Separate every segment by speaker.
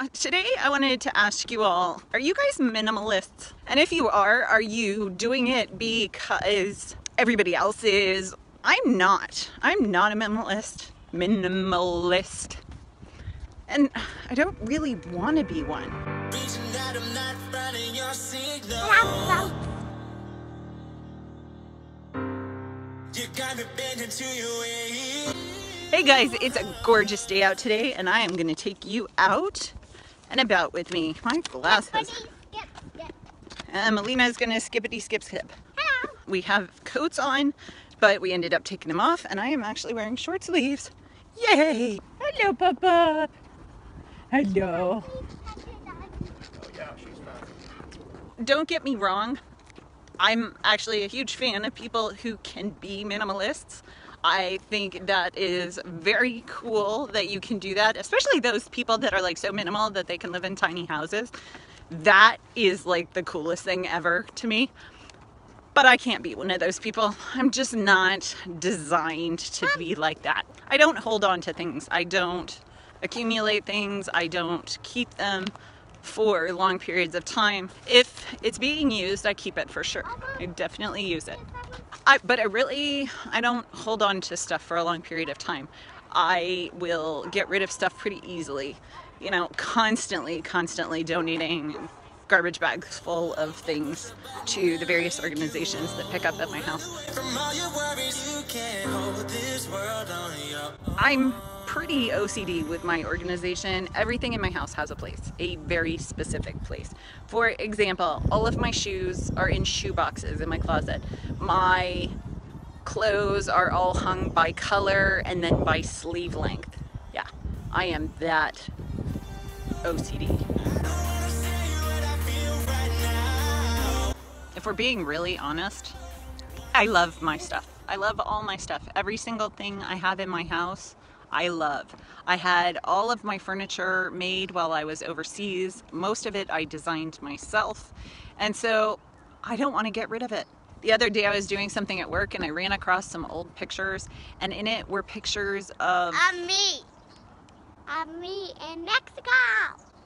Speaker 1: Uh, Today, I wanted to ask you all are you guys minimalists? And if you are, are you doing it because everybody else is? I'm not. I'm not a minimalist. Minimalist. And I don't really want to be one. Hey guys, it's a gorgeous day out today, and I am going to take you out and about with me. My glasses. And Melina's going to skippity skip skip. Hello. We have coats on, but we ended up taking them off, and I am actually wearing short sleeves. Yay! Hello, Papa. Hello. Don't get me wrong. I'm actually a huge fan of people who can be minimalists. I think that is very cool that you can do that, especially those people that are like so minimal that they can live in tiny houses. That is like the coolest thing ever to me. But I can't be one of those people. I'm just not designed to be like that. I don't hold on to things. I don't accumulate things. I don't keep them for long periods of time. If it's being used, I keep it for sure. I definitely use it. I, but I really, I don't hold on to stuff for a long period of time. I will get rid of stuff pretty easily. You know, constantly, constantly donating garbage bags full of things to the various organizations that pick up at my house.
Speaker 2: From all your worries, you can't hold this world on your own.
Speaker 1: I'm pretty OCD with my organization. Everything in my house has a place, a very specific place. For example, all of my shoes are in shoe boxes in my closet. My clothes are all hung by color and then by sleeve length. Yeah, I am that OCD. If we're being really honest, I love my stuff. I love all my stuff. Every single thing I have in my house, I love. I had all of my furniture made while I was overseas. Most of it I designed myself. And so I don't want to get rid of it. The other day I was doing something at work and I ran across some old pictures, and in it were pictures of,
Speaker 3: I'm me. I'm me in Mexico.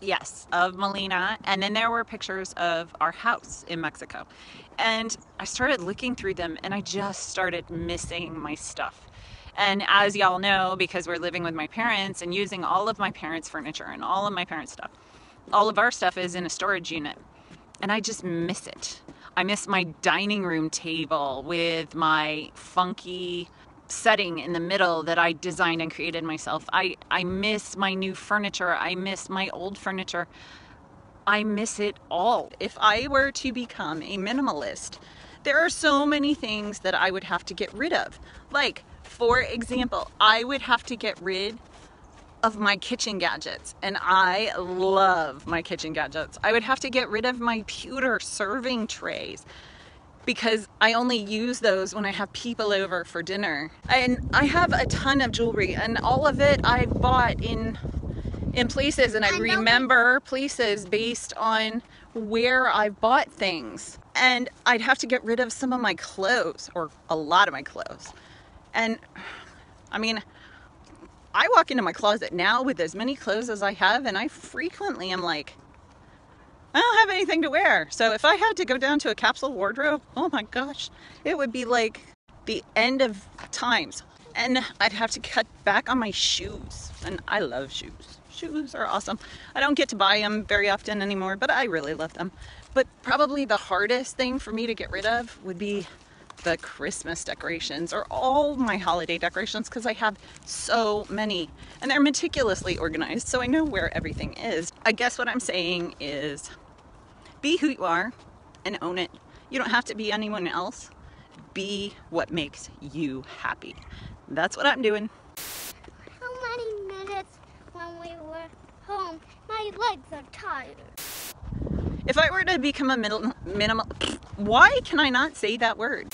Speaker 1: yes, of Melina, and then there were pictures of our house in Mexico. And I started looking through them and I just started missing my stuff. And as y'all know, because we're living with my parents and using all of my parents' furniture and all of my parents' stuff, all of our stuff is in a storage unit. And I just miss it. I miss my dining room table with my funky setting in the middle that I designed and created myself. I, I miss my new furniture. I miss my old furniture. I miss it all. If I were to become a minimalist, there are so many things that I would have to get rid of. Like, for example, I would have to get rid of my kitchen gadgets, and I love my kitchen gadgets. I would have to get rid of my pewter serving trays because I only use those when I have people over for dinner. And I have a ton of jewelry, and all of it I bought in in places, and I
Speaker 3: I
Speaker 1: remember places based on where I bought things. And I'd have to get rid of some of my clothes, or a lot of my clothes. And I mean, I walk into my closet now with as many clothes as I have, and I frequently am like, I don't have anything to wear. So if I had to go down to a capsule wardrobe, oh my gosh, it would be like the end of times. And I'd have to cut back on my shoes. And I love shoes. Shoes are awesome. I don't get to buy them very often anymore, but I really love them. But probably the hardest thing for me to get rid of would be the Christmas decorations or all my holiday decorations because I have so many and they're meticulously organized so I know where everything is. I guess what I'm saying is be who you are and own it. You don't have to be anyone else. Be what makes you happy. That's what I'm doing.
Speaker 3: How many minutes when we were home? My legs are tired.
Speaker 1: If I were to become a middle, minimal, why can I not say that word?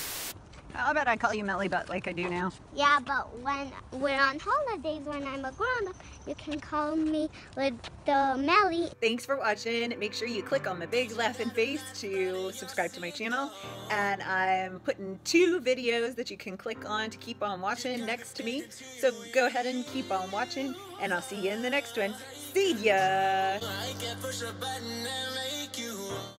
Speaker 1: How bet I call you Melly Butt like I do now?
Speaker 3: Yeah, but when we're on holidays, when I'm a grown up, you can call me with the Melly.
Speaker 1: Thanks for watching. Make sure you click on the big laughing face to subscribe to my channel. And I'm putting two videos that you can click on to keep on watching next to me. So go ahead and keep on watching, and I'll see you in the next one. See ya!
Speaker 2: a button and